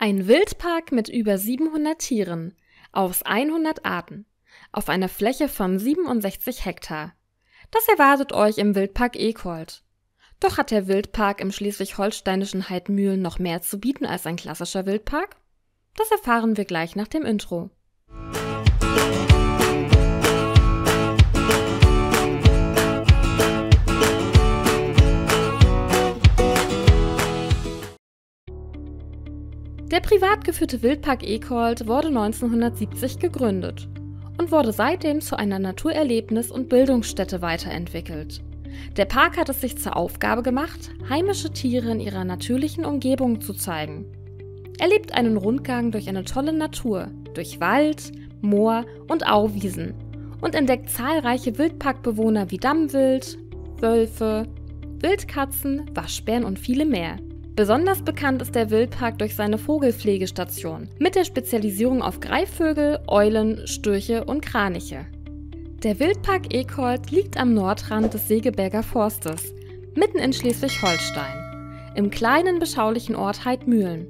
Ein Wildpark mit über 700 Tieren aus 100 Arten auf einer Fläche von 67 Hektar. Das erwartet euch im Wildpark Ekold. Doch hat der Wildpark im schleswig-holsteinischen Heidmühlen noch mehr zu bieten als ein klassischer Wildpark? Das erfahren wir gleich nach dem Intro. Privat geführte Wildpark Ekold wurde 1970 gegründet und wurde seitdem zu einer Naturerlebnis- und Bildungsstätte weiterentwickelt. Der Park hat es sich zur Aufgabe gemacht, heimische Tiere in ihrer natürlichen Umgebung zu zeigen. Er lebt einen Rundgang durch eine tolle Natur, durch Wald, Moor und Auwiesen und entdeckt zahlreiche Wildparkbewohner wie Dammwild, Wölfe, Wildkatzen, Waschbären und viele mehr. Besonders bekannt ist der Wildpark durch seine Vogelpflegestation mit der Spezialisierung auf Greifvögel, Eulen, Störche und Kraniche. Der Wildpark Ekold liegt am Nordrand des Segeberger Forstes, mitten in Schleswig-Holstein, im kleinen beschaulichen Ort Heidmühlen,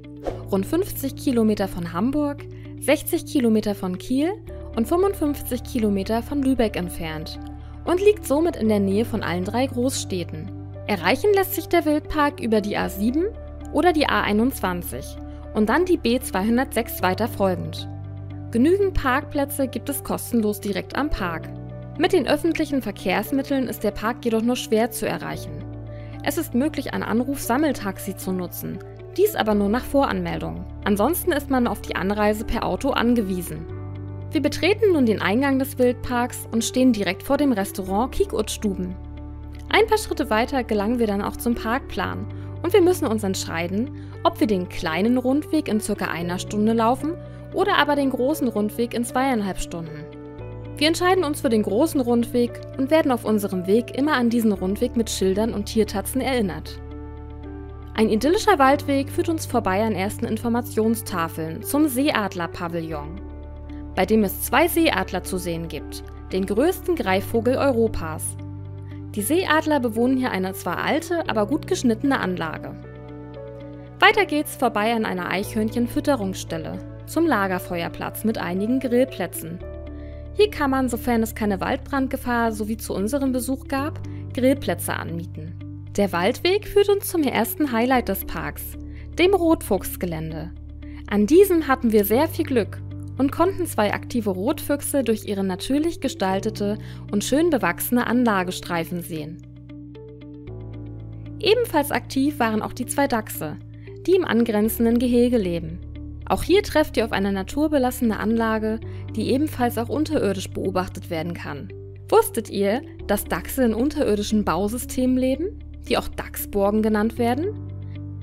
rund 50 Kilometer von Hamburg, 60 Kilometer von Kiel und 55 Kilometer von Lübeck entfernt und liegt somit in der Nähe von allen drei Großstädten. Erreichen lässt sich der Wildpark über die A7 oder die A21 und dann die B206 weiter folgend. Genügend Parkplätze gibt es kostenlos direkt am Park. Mit den öffentlichen Verkehrsmitteln ist der Park jedoch nur schwer zu erreichen. Es ist möglich, ein Anruf-Sammeltaxi zu nutzen, dies aber nur nach Voranmeldung. Ansonsten ist man auf die Anreise per Auto angewiesen. Wir betreten nun den Eingang des Wildparks und stehen direkt vor dem Restaurant Kiekutstuben. Ein paar Schritte weiter gelangen wir dann auch zum Parkplan und wir müssen uns entscheiden, ob wir den kleinen Rundweg in circa einer Stunde laufen oder aber den großen Rundweg in zweieinhalb Stunden. Wir entscheiden uns für den großen Rundweg und werden auf unserem Weg immer an diesen Rundweg mit Schildern und Tiertatzen erinnert. Ein idyllischer Waldweg führt uns vorbei an ersten Informationstafeln zum Seeadler-Pavillon, bei dem es zwei Seeadler zu sehen gibt, den größten Greifvogel Europas die Seeadler bewohnen hier eine zwar alte, aber gut geschnittene Anlage. Weiter geht's vorbei an einer Eichhörnchenfütterungsstelle zum Lagerfeuerplatz mit einigen Grillplätzen. Hier kann man, sofern es keine Waldbrandgefahr sowie zu unserem Besuch gab, Grillplätze anmieten. Der Waldweg führt uns zum ersten Highlight des Parks, dem Rotfuchsgelände. An diesem hatten wir sehr viel Glück und konnten zwei aktive Rotfüchse durch ihre natürlich gestaltete und schön bewachsene Anlagestreifen sehen. Ebenfalls aktiv waren auch die zwei Dachse, die im angrenzenden Gehege leben. Auch hier trefft ihr auf eine naturbelassene Anlage, die ebenfalls auch unterirdisch beobachtet werden kann. Wusstet ihr, dass Dachse in unterirdischen Bausystemen leben, die auch Dachsburgen genannt werden?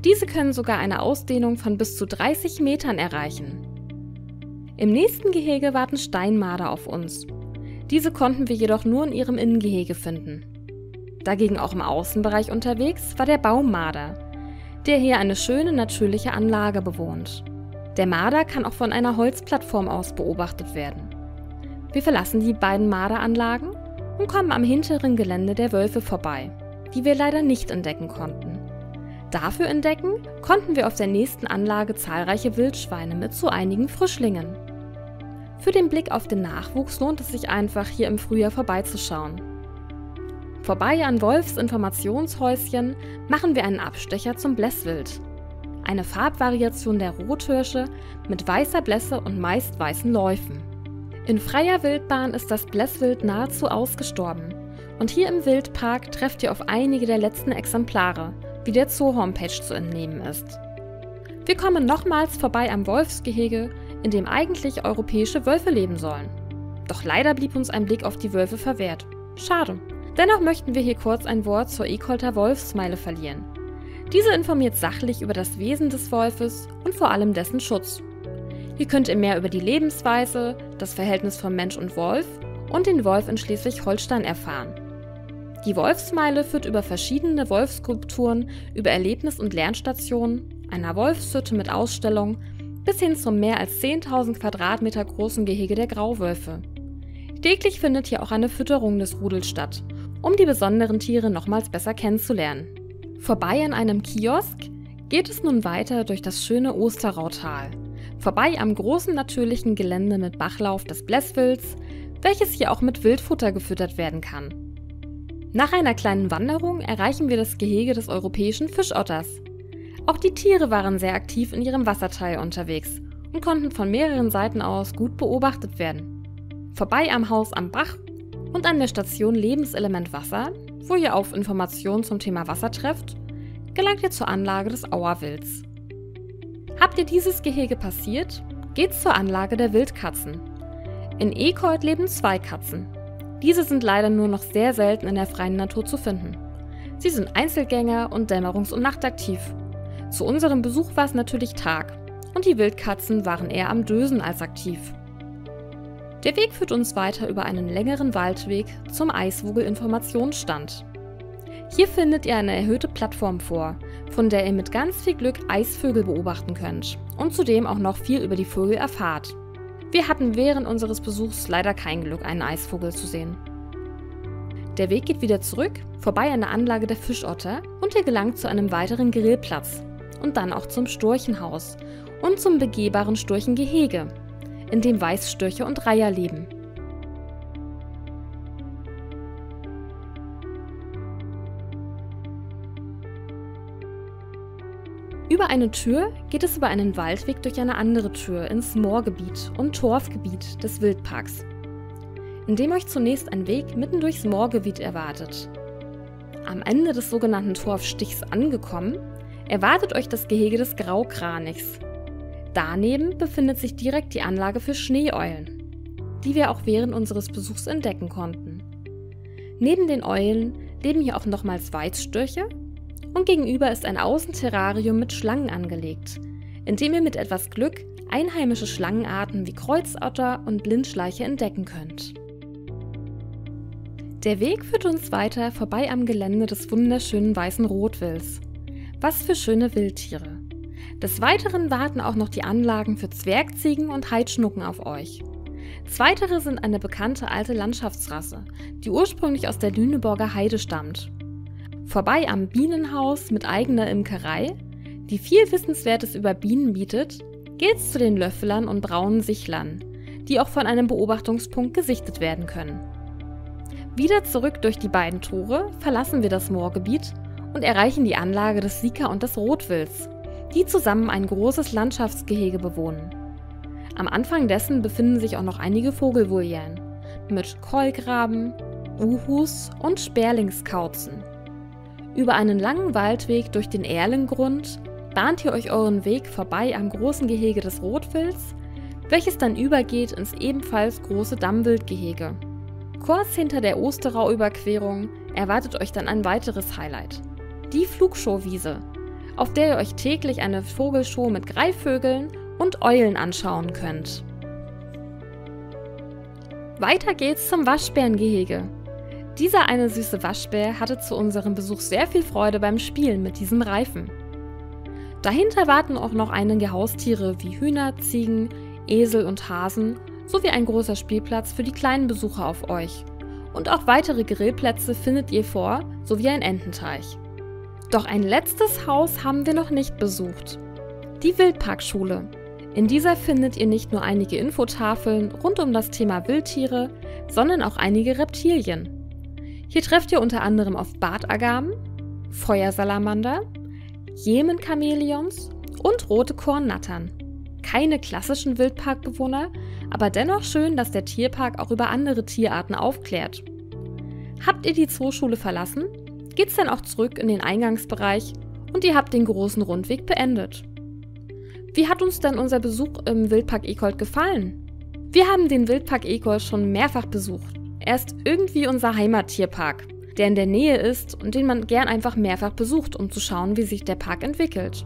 Diese können sogar eine Ausdehnung von bis zu 30 Metern erreichen. Im nächsten Gehege warten Steinmarder auf uns. Diese konnten wir jedoch nur in ihrem Innengehege finden. Dagegen auch im Außenbereich unterwegs war der Baummarder, der hier eine schöne natürliche Anlage bewohnt. Der Marder kann auch von einer Holzplattform aus beobachtet werden. Wir verlassen die beiden Marderanlagen und kommen am hinteren Gelände der Wölfe vorbei, die wir leider nicht entdecken konnten. Dafür entdecken konnten wir auf der nächsten Anlage zahlreiche Wildschweine mit so einigen Frischlingen. Für den Blick auf den Nachwuchs lohnt es sich einfach, hier im Frühjahr vorbeizuschauen. Vorbei an Wolfs Informationshäuschen machen wir einen Abstecher zum Blässwild. Eine Farbvariation der Rothirsche mit weißer Blässe und meist weißen Läufen. In freier Wildbahn ist das Blässwild nahezu ausgestorben und hier im Wildpark trefft ihr auf einige der letzten Exemplare, wie der Zoo-Homepage zu entnehmen ist. Wir kommen nochmals vorbei am Wolfsgehege in dem eigentlich europäische Wölfe leben sollen. Doch leider blieb uns ein Blick auf die Wölfe verwehrt. Schade. Dennoch möchten wir hier kurz ein Wort zur Ekolter Wolfsmeile verlieren. Diese informiert sachlich über das Wesen des Wolfes und vor allem dessen Schutz. Hier könnt ihr mehr über die Lebensweise, das Verhältnis von Mensch und Wolf und den Wolf in Schleswig-Holstein erfahren. Die Wolfsmeile führt über verschiedene Wolfskulpturen, über Erlebnis- und Lernstationen, einer Wolfshütte mit Ausstellung bis hin zum mehr als 10.000 Quadratmeter großen Gehege der Grauwölfe. Täglich findet hier auch eine Fütterung des Rudels statt, um die besonderen Tiere nochmals besser kennenzulernen. Vorbei an einem Kiosk geht es nun weiter durch das schöne Osterrautal, vorbei am großen natürlichen Gelände mit Bachlauf des Blesswils, welches hier auch mit Wildfutter gefüttert werden kann. Nach einer kleinen Wanderung erreichen wir das Gehege des europäischen Fischotters. Auch die Tiere waren sehr aktiv in ihrem Wasserteil unterwegs und konnten von mehreren Seiten aus gut beobachtet werden. Vorbei am Haus am Bach und an der Station Lebenselement Wasser, wo ihr auf Informationen zum Thema Wasser trefft, gelangt ihr zur Anlage des Auerwilds. Habt ihr dieses Gehege passiert, geht's zur Anlage der Wildkatzen. In Ekold leben zwei Katzen. Diese sind leider nur noch sehr selten in der freien Natur zu finden. Sie sind Einzelgänger und dämmerungs- und nachtaktiv. Zu unserem Besuch war es natürlich Tag und die Wildkatzen waren eher am Dösen als aktiv. Der Weg führt uns weiter über einen längeren Waldweg zum Eisvogel-Informationsstand. Hier findet ihr eine erhöhte Plattform vor, von der ihr mit ganz viel Glück Eisvögel beobachten könnt und zudem auch noch viel über die Vögel erfahrt. Wir hatten während unseres Besuchs leider kein Glück, einen Eisvogel zu sehen. Der Weg geht wieder zurück, vorbei an der Anlage der Fischotter und ihr gelangt zu einem weiteren Grillplatz und dann auch zum Storchenhaus und zum begehbaren Storchengehege, in dem Weißstörche und Reiher leben. Über eine Tür geht es über einen Waldweg durch eine andere Tür ins Moorgebiet und Torfgebiet des Wildparks, in dem euch zunächst ein Weg mitten durchs Moorgebiet erwartet. Am Ende des sogenannten Torfstichs angekommen, erwartet euch das Gehege des Graukranichs, Daneben befindet sich direkt die Anlage für Schneeeulen, die wir auch während unseres Besuchs entdecken konnten. Neben den Eulen leben hier auch nochmals Weißstörche und gegenüber ist ein Außenterrarium mit Schlangen angelegt, in dem ihr mit etwas Glück einheimische Schlangenarten wie Kreuzotter und Blindschleiche entdecken könnt. Der Weg führt uns weiter vorbei am Gelände des wunderschönen weißen Rotwills. Was für schöne Wildtiere. Des Weiteren warten auch noch die Anlagen für Zwergziegen und Heidschnucken auf euch. Zweitere sind eine bekannte alte Landschaftsrasse, die ursprünglich aus der Lüneburger Heide stammt. Vorbei am Bienenhaus mit eigener Imkerei, die viel Wissenswertes über Bienen bietet, geht's zu den Löffelern und braunen Sichlern, die auch von einem Beobachtungspunkt gesichtet werden können. Wieder zurück durch die beiden Tore verlassen wir das Moorgebiet und erreichen die Anlage des Sika und des Rotwilds, die zusammen ein großes Landschaftsgehege bewohnen. Am Anfang dessen befinden sich auch noch einige Vogelvolieren mit Keulgraben, Uhus und Sperlingskauzen. Über einen langen Waldweg durch den Erlengrund bahnt ihr euch euren Weg vorbei am großen Gehege des Rotwilds, welches dann übergeht ins ebenfalls große Dammwildgehege. Kurz hinter der Osterau-Überquerung erwartet euch dann ein weiteres Highlight. Die Flugshow-Wiese, auf der ihr euch täglich eine Vogelshow mit Greifvögeln und Eulen anschauen könnt. Weiter geht's zum Waschbärengehege. Dieser eine süße Waschbär hatte zu unserem Besuch sehr viel Freude beim Spielen mit diesem Reifen. Dahinter warten auch noch einige Haustiere wie Hühner, Ziegen, Esel und Hasen sowie ein großer Spielplatz für die kleinen Besucher auf euch. Und auch weitere Grillplätze findet ihr vor, sowie ein Ententeich. Doch ein letztes Haus haben wir noch nicht besucht. Die Wildparkschule. In dieser findet ihr nicht nur einige Infotafeln rund um das Thema Wildtiere, sondern auch einige Reptilien. Hier trefft ihr unter anderem auf Bartagamen, Feuersalamander, Jemenchamäleons und rote Kornnattern. Keine klassischen Wildparkbewohner, aber dennoch schön, dass der Tierpark auch über andere Tierarten aufklärt. Habt ihr die Zooschule verlassen, geht's dann auch zurück in den Eingangsbereich und ihr habt den großen Rundweg beendet. Wie hat uns denn unser Besuch im Wildpark Ekold gefallen? Wir haben den Wildpark Ekold schon mehrfach besucht. Er ist irgendwie unser Heimattierpark, der in der Nähe ist und den man gern einfach mehrfach besucht, um zu schauen, wie sich der Park entwickelt.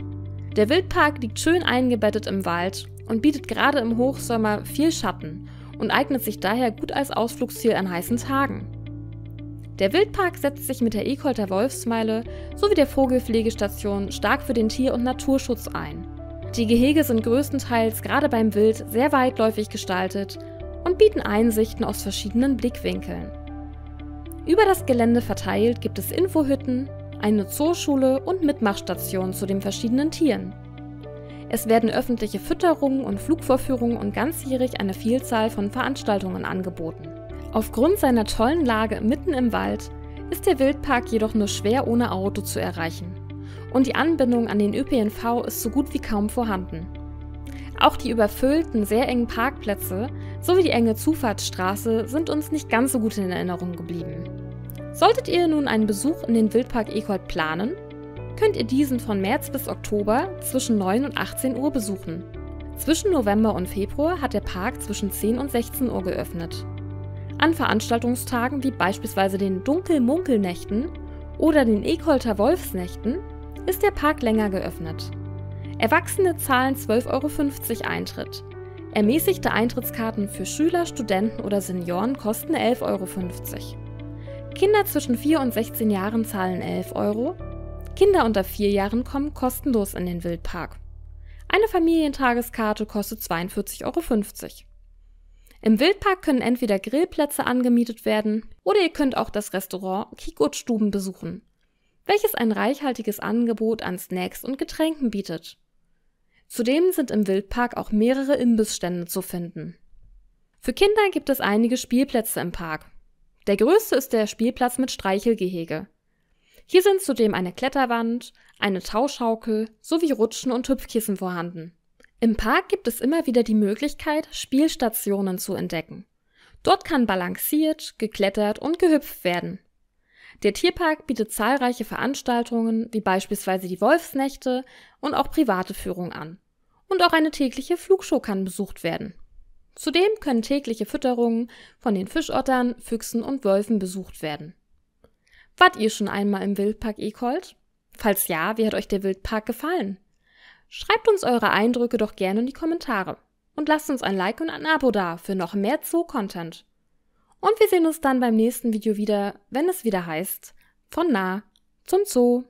Der Wildpark liegt schön eingebettet im Wald und bietet gerade im Hochsommer viel Schatten und eignet sich daher gut als Ausflugsziel an heißen Tagen. Der Wildpark setzt sich mit der Ekolter Wolfsmeile sowie der Vogelpflegestation stark für den Tier- und Naturschutz ein. Die Gehege sind größtenteils gerade beim Wild sehr weitläufig gestaltet und bieten Einsichten aus verschiedenen Blickwinkeln. Über das Gelände verteilt gibt es Infohütten, eine Zooschule und Mitmachstationen zu den verschiedenen Tieren. Es werden öffentliche Fütterungen und Flugvorführungen und ganzjährig eine Vielzahl von Veranstaltungen angeboten. Aufgrund seiner tollen Lage mitten im Wald ist der Wildpark jedoch nur schwer ohne Auto zu erreichen. Und die Anbindung an den ÖPNV ist so gut wie kaum vorhanden. Auch die überfüllten, sehr engen Parkplätze sowie die enge Zufahrtsstraße sind uns nicht ganz so gut in Erinnerung geblieben. Solltet ihr nun einen Besuch in den Wildpark Ekold planen, könnt ihr diesen von März bis Oktober zwischen 9 und 18 Uhr besuchen. Zwischen November und Februar hat der Park zwischen 10 und 16 Uhr geöffnet. An Veranstaltungstagen wie beispielsweise den Dunkel-Munkelnächten oder den Ekolter Wolfsnächten ist der Park länger geöffnet. Erwachsene zahlen 12,50 Euro Eintritt. Ermäßigte Eintrittskarten für Schüler, Studenten oder Senioren kosten 11,50 Euro. Kinder zwischen 4 und 16 Jahren zahlen 11 Euro Kinder unter vier Jahren kommen kostenlos in den Wildpark. Eine Familientageskarte kostet 42,50 Euro. Im Wildpark können entweder Grillplätze angemietet werden oder ihr könnt auch das Restaurant Kikot-Stuben besuchen, welches ein reichhaltiges Angebot an Snacks und Getränken bietet. Zudem sind im Wildpark auch mehrere Imbissstände zu finden. Für Kinder gibt es einige Spielplätze im Park. Der größte ist der Spielplatz mit Streichelgehege. Hier sind zudem eine Kletterwand, eine Tauschaukel sowie Rutschen und Hüpfkissen vorhanden. Im Park gibt es immer wieder die Möglichkeit, Spielstationen zu entdecken. Dort kann balanciert, geklettert und gehüpft werden. Der Tierpark bietet zahlreiche Veranstaltungen, wie beispielsweise die Wolfsnächte und auch private Führungen an. Und auch eine tägliche Flugshow kann besucht werden. Zudem können tägliche Fütterungen von den Fischottern, Füchsen und Wölfen besucht werden. Wart ihr schon einmal im Wildpark Ekold? Falls ja, wie hat euch der Wildpark gefallen? Schreibt uns eure Eindrücke doch gerne in die Kommentare und lasst uns ein Like und ein Abo da für noch mehr Zoo-Content. Und wir sehen uns dann beim nächsten Video wieder, wenn es wieder heißt, von nah zum Zoo.